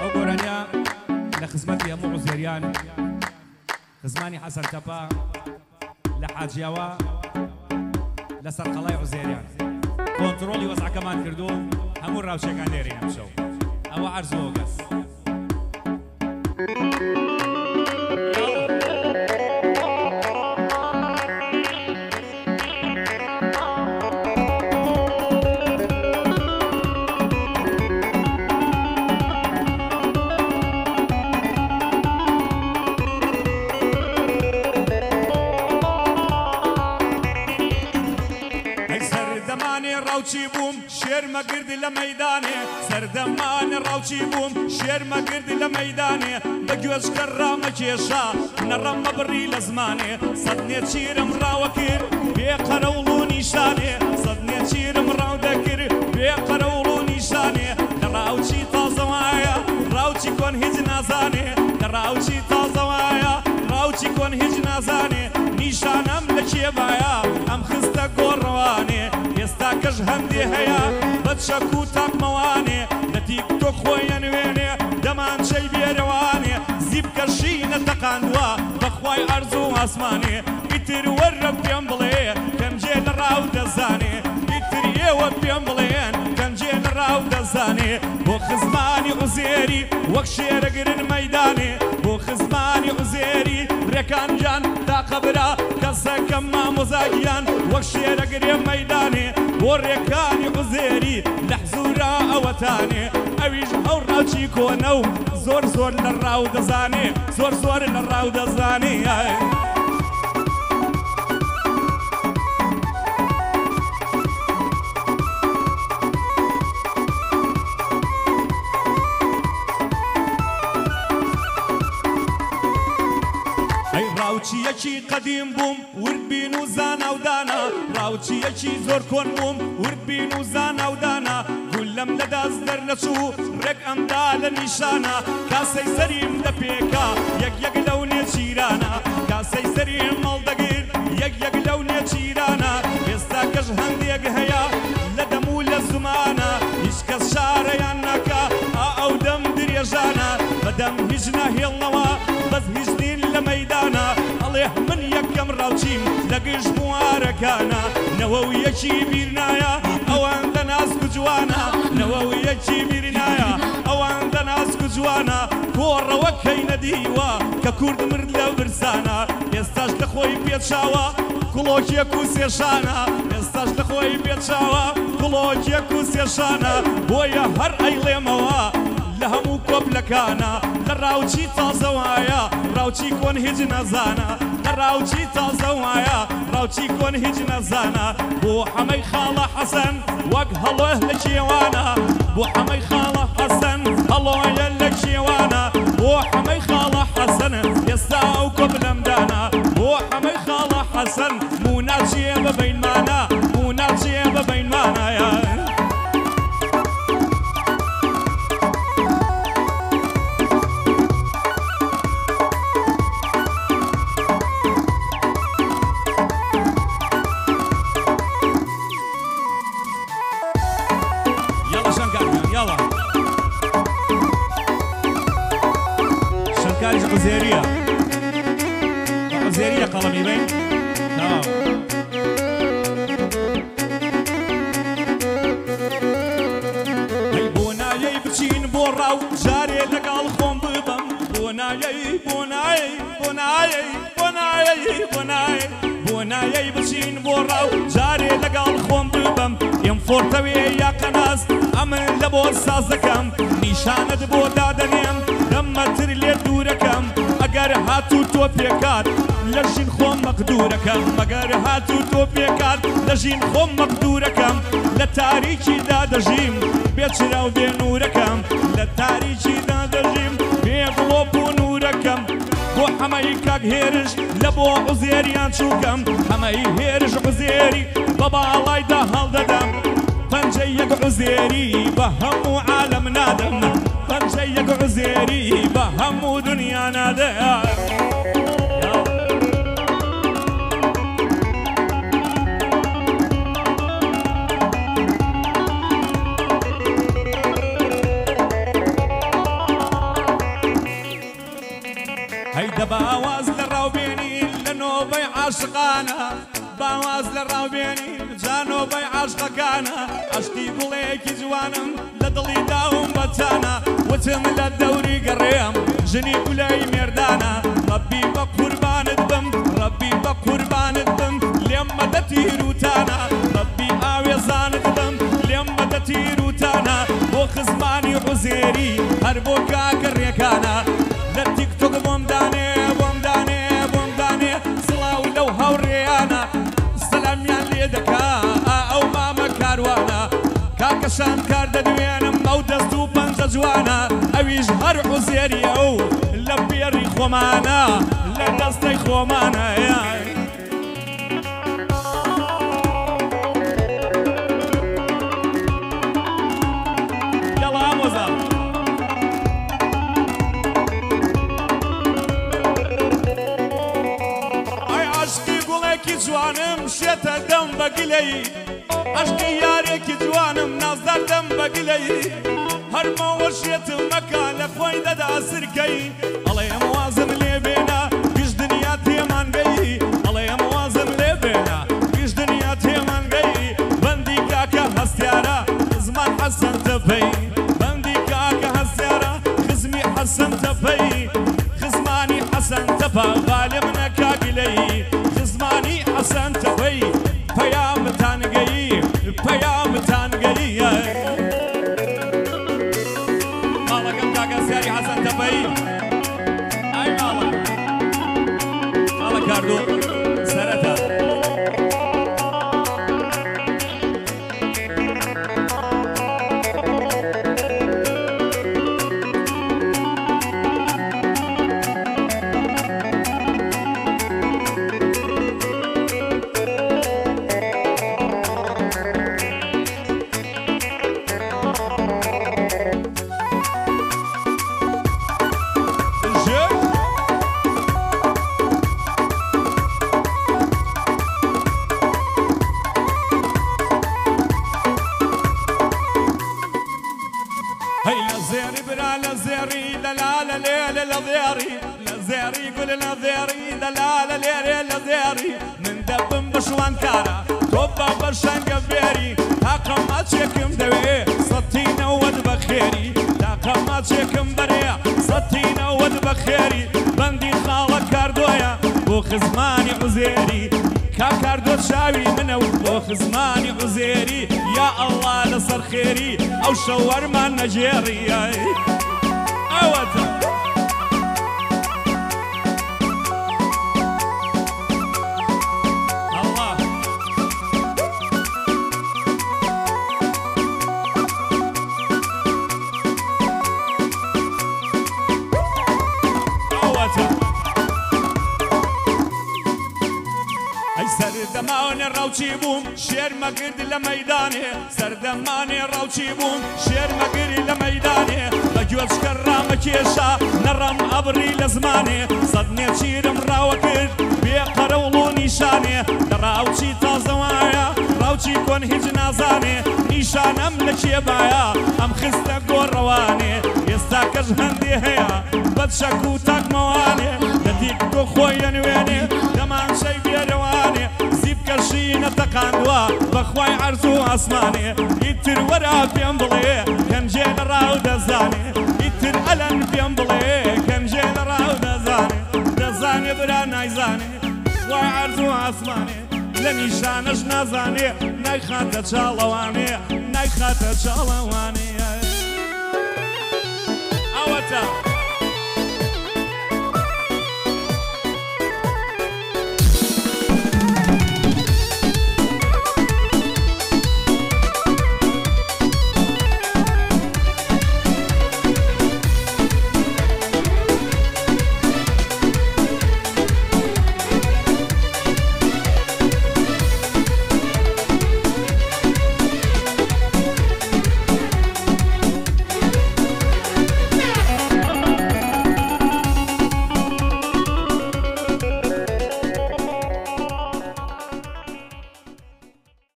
ئەو گۆرانیا لە خزمەتی هەموو عزێریان خزمانی حەسەن تەپا لە حاجیاوە لەسەر قەڵای عزێریان کۆنتترۆلی وەزعەکەمان کردو هەموو ڕاوشەکان لێرێنم شەو ئەوە عرزۆ گەس ڕاوچی بووم شێرمە گردی لە مەدانێ سەردەمانە ڕاوچی بووم شێرمە گردی لە مەدانێ بە گوێشکە ڕامە کێشا نەڕەممە بڕی لە زمانێ سەدنێ چیرم ڕاوە کرد بێ قەرەوڵ و نیشانێ سەدنێ چیرم ڕاو دەکرد بێ قەرەوڵ و نیشانێ لە ڕاوچی تازەوایە ڕاوچی کۆن هیچ نازانێ لە ڕاوچی تازەوایە ڕاوچی کۆن هیچ نازانێ نیشانم لە کێبایە ئەم خستە گۆڕوان کەش هەندێ هەیە بە چەک و تاقمەوانێ لە دیک تۆ خۆیان وێنێ دەمانچەی بێرەوانێ زیبکەشی نەتەقاندوە بەخوای ئەرز و ئاسمانێ ئیتر وەرە پێم بڵێ پێمجێ لە ڕاو دەزانێ ئیتر ئێوە پێم بڵێن ڕاو دەزانێ بۆ خزمانی عزێری وەک شێرەگرن مەدانێ بۆ خزمانی عزێری ڕێکانجان تا قەبرا کەسەکەم مامۆزاگیان وەک شێرەگرێ مەدانێ بۆ ڕێکانی عزێری لەحزورا ئەوەتانێ ئەویش ئەو ڕاوچی کۆنە و زۆر زۆر لە ڕاو دەزانێ زۆر زۆر لە ڕاو دەزانێ. راوچیەکی قەدیم بووم وردبین و زاناودانە راوچیەکی زۆر کۆن بووم وردبین و زاناودانە گول لەم لەداست دەرنەچوو ڕێک ئەمدا لە نیشانە کاسەی سەریم لە پێکا یەک یەک لەو نێچیرانە کاسەی سەریم مەڵدەگیر یەک یەک لەو نێچیرانە ئێستا کەش هەندێک هەیە نەگەشت موارەکانە نەوە و یەکی بیرنایە ئەوان دە ناسک جوانە نەوە و یەکی بیرنایە ئەوان دە ناسک جوانە کۆڕەوە کەی نەدیوە کە کورد مرد لە برسانە ئێستاش لە خۆی پێچاوە کڵۆکیەک و سێشانە ئێستاش لە خۆی پێچاوە کڵۆکیەک و سێشانە بۆیە هەر ئەیڵێمەوە لە هەموو کۆپلەکانە لە ڕاوچی تازەوایە راوچی کۆن هیچ نەزانە هەراوچی تازەواایە راوچی کۆن هیچ نەزانە بۆ حەمەی خاڵە حەسەن وەک هەڵۆه لە کێوانە بۆ حەمەی خاڵە حەسەن هەڵۆە لە کێوانە بۆ حەمەی خاڵە حەسەنە ئێستا ئەو کۆ بلەمدانە بۆ حەمەی خاڵە حەسەن موناچیە بەبینمانە موناچیە بەبینمانایە. الحلاج غزيرية غزيرية قلم يبين تمام نعم. بونا يي بتشين بوراو جاري لك الخوم بضم بونا يي بونا يي بونا يي بونا يي بونا يي بونا يي بتشين بوراو جاري لك الخوم بضم يم فورتوي يا قناز امن لبو سازكم نشانت بو دادنم دمتر ليت هات و تۆ پێکات لە ژین خۆم مەقدورەکەم مەگەر هات و تۆ پێکات لە ژین خۆم مەقدورەکەم لە تاریکیدا دەژیم بێچرا و بێنورەکەم لە تاریکیدا دەژیم پێڵۆپ و نورەکەم بۆ ئەمەی کاک هێرش لە بۆ عزێریان چووکەم ئەمەی هێرش عزێری بە باڵایدا هەڵدەدەم پەنجە یەک عزێری بە هەموو عالم نادەم. سيد عزيري بهم دنيانا ذا هيدا باواز للروبيني لنوبي عاشقانا باواز للروبيني جانوبي عاشقك انا عشقي بليك جوانم لدلي داوم بتانا وتم لە دەوری گەڕێم ژنی گولای مێردانە ڕەبی بە قوربانت بم ڕەبی بە قوربانت بم لێم مەدە تیروتانە ڕەبی ئاوێزانت بم لێم مەدە تیروتانە بۆ خزمانی حوزێری هەر بۆ کاکە ڕێکانە لە تیکتۆک بۆم دانێ بۆم دانێ بۆم دانێ سڵاو لەو هاوڕێیانە سەلامیان لێ دەکا ئەو مامە کاروانە کاکەشان کار دەدوێنە جوانە ئەویش هەر حوزێری ئەو لە پێری خۆمانە لە دەستەی خۆمانەیە. جوانم شێتە دم بەگلەی ئەشکی هر ما وشيت المكان اخوي دا سركي الله يا موازم لي بينا بيش دنيا تيمان بي الله يا موازم لي بينا بيش دنيا تيمان بي بندي كاكا هستيارا زمان حسن تبي بندي كاكا هستيارا خزمي حسن تبي خزماني حسن تفا غالبنا كاقلي خزماني حسن تفي فيا متانقي فيا متانقي Ricardo. للزيري دلالة ليل الزيري للزيري قول للزيري دلالة ليل الزيري من دبم بشوان كارا توبا برشان قبيري تاقم أتشيكم دوي سطين ود بخيري تاقم أتشيكم بريا سطين ود بخيري بندي خاوة كاردويا بو خزماني عزيري کاکار دۆ چاوی منە و بۆ خزمانی عزێری یا ئەڵا لەسەر خێری ئەو شەوەرمان نەجێڕیای ئەوەتە سەردەمانێ ڕاوچی بووم شێر مەگرد لە مەدانێ سەردەمانێ ڕاوچی بووم شێر مەگری لە مەدانێ بە گوێشکە ڕامە کێشا نەڕام ئەبری لە زمانێ سەدنێ چیرم ڕاوە کرد بێ قەرەوڵۆ نیشانێ لە ڕاوچی تازەوایە خەڵکی کن هیچ نازانێ نیشانم لە کێبایە ئەم خستە گۆڕەوانێ ئێستا کەش هەندێ هەیە بەدشەک و تاکمەوانێ لە دیک تۆ خۆیە نوێنێ دەمانشەی بێرەوانێ زیبکەشی نەتەقاندوە بەخوای عرز و ئاسمانێ ئیتر وەرە پێم بڵێ گەنجێ لە ڕاو دەزانێ ئیتر ئەلەن پێم بڵێ گەنجێ لە راو دزانه دزانه برا نایزانه بخوای عرضو اسمانه لە نیشانش نازانێ نایخاتە چاڵەوانێ نایخاتە چاڵەوانێ ئەوەتە.